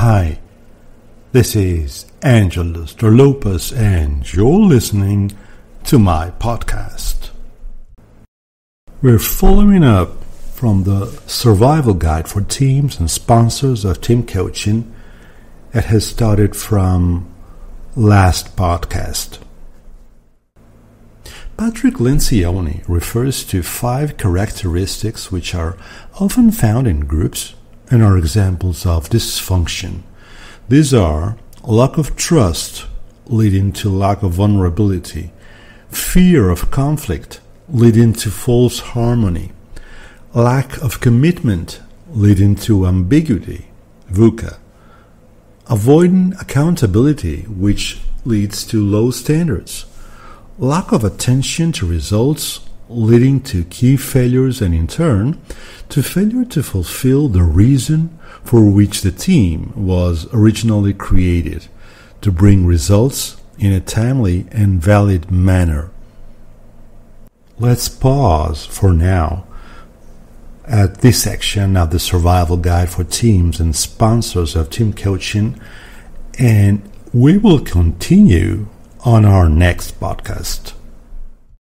Hi, this is Angelos Derlopas, and you're listening to my podcast. We're following up from the survival guide for teams and sponsors of team coaching that has started from last podcast. Patrick Lencioni refers to five characteristics which are often found in groups and are examples of dysfunction. These are lack of trust, leading to lack of vulnerability, fear of conflict, leading to false harmony, lack of commitment, leading to ambiguity, VUCA, avoiding accountability, which leads to low standards, lack of attention to results, leading to key failures and in turn to failure to fulfill the reason for which the team was originally created to bring results in a timely and valid manner. Let's pause for now at this section of the survival guide for teams and sponsors of team coaching and we will continue on our next podcast.